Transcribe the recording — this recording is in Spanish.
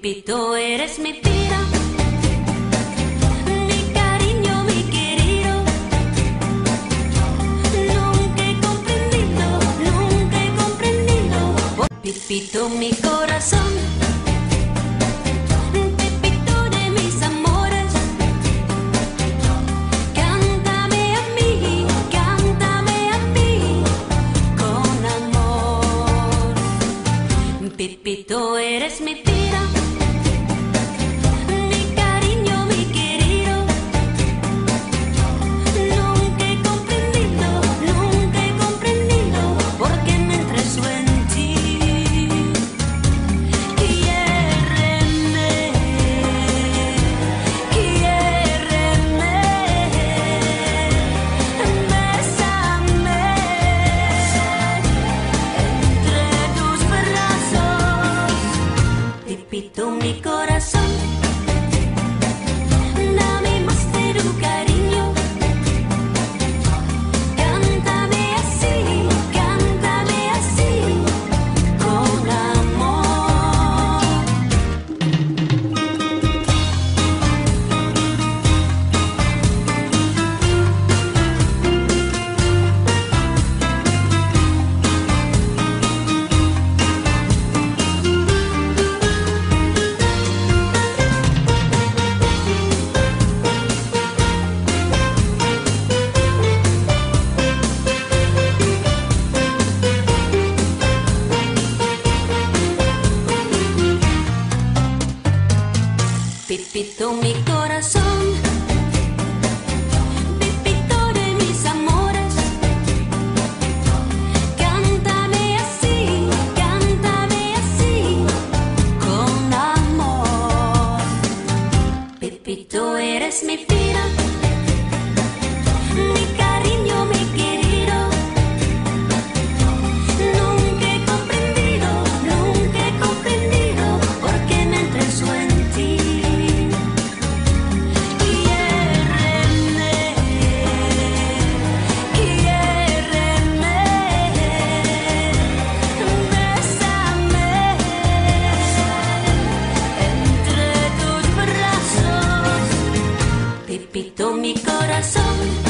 Pipito, eres mi tira, mi cariño, mi querido. Nunca he comprendido, nunca he comprendido. Pipito, mi corazón, Pipito de mis amores. Cántame a mí, cántame a mí, con amor. Pipito, eres mi tira. palpitó mi corazón. Pipito mi corazón, Pipito de mis amores. Cántame así, cántame así con amor. Pipito eres mi filme. Quito mi corazón.